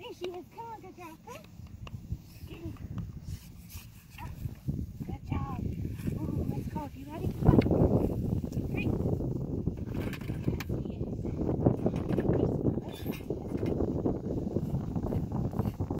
There she is. Come on, good girl. Come. Good job. Uh, Ooh, let's go. You ready?